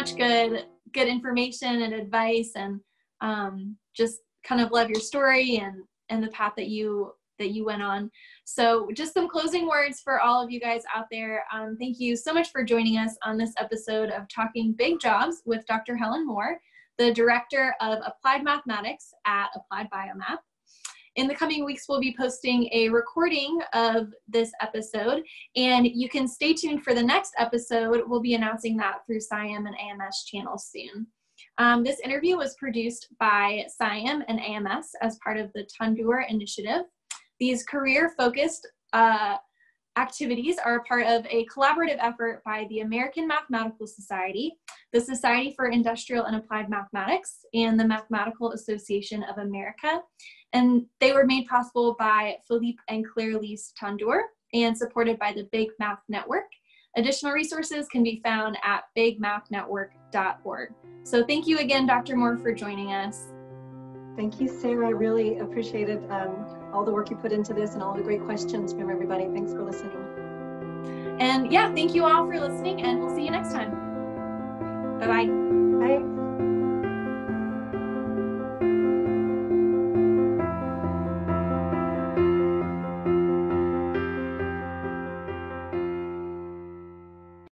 much good good information and advice and um, just kind of love your story and and the path that you that you went on. So just some closing words for all of you guys out there. Um, thank you so much for joining us on this episode of Talking Big Jobs with Dr. Helen Moore, the Director of Applied Mathematics at Applied Biomath. In the coming weeks, we'll be posting a recording of this episode, and you can stay tuned for the next episode. We'll be announcing that through SIAM and AMS channels soon. Um, this interview was produced by SIAM and AMS as part of the Tondeur Initiative. These career-focused uh, activities are part of a collaborative effort by the American Mathematical Society, the Society for Industrial and Applied Mathematics, and the Mathematical Association of America. And they were made possible by Philippe and Claire Lise Tondeur and supported by the Big Math Network. Additional resources can be found at bigmathnetwork.org. So thank you again, Dr. Moore, for joining us. Thank you, Sarah. I really appreciated um, all the work you put into this and all the great questions from everybody. Thanks for listening. And yeah, thank you all for listening, and we'll see you next time. Bye-bye. Bye.